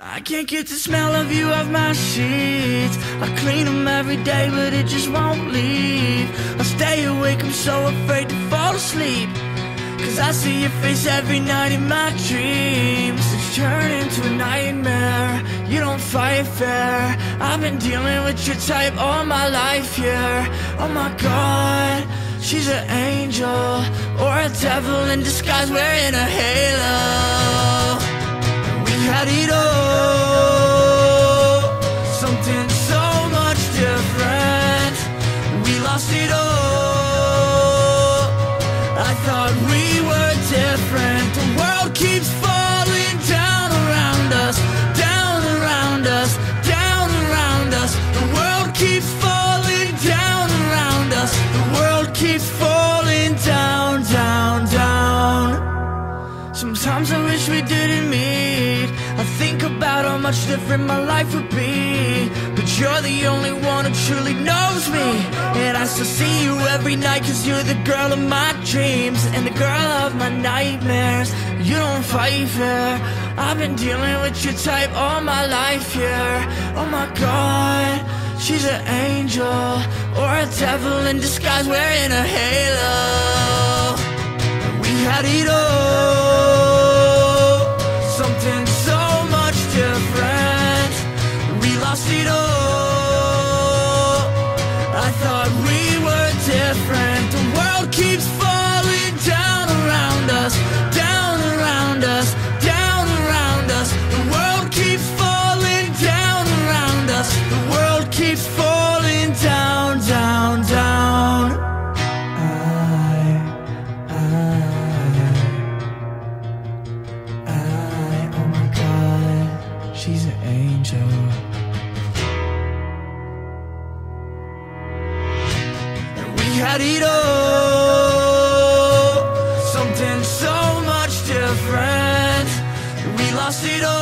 I can't get the smell of you off my sheets. I clean them every day but it just won't leave. I stay awake, I'm so afraid to fall asleep. Cause I see your face every night in my dreams. It's turned into a nightmare. You don't fight fair. I've been dealing with your type all my life, yeah. Oh my god She's an angel Or a devil in disguise wearing a halo So much different. We lost it all. I thought we were different. The world keeps falling down around us Down around us Down around us. The world keeps falling down around us. The world keeps falling down, down, down. Sometimes I wish we didn't meet. I think about how much different my life would be you're the only one who truly knows me. And I still see you every night Cause you're the girl of my dreams And the girl of my nightmares. You don't fight fair. I've been dealing with your type all my life, yeah. Oh my god She's an angel Or a devil in disguise wearing a halo. We had it all she's an angel. And we had it all, something so much different. We lost it all.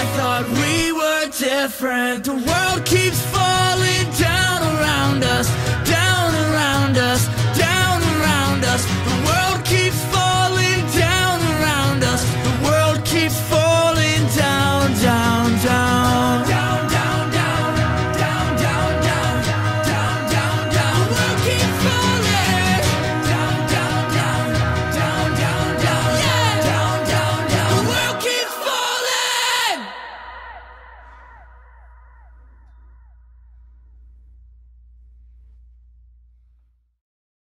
I thought we were different. The world keeps falling down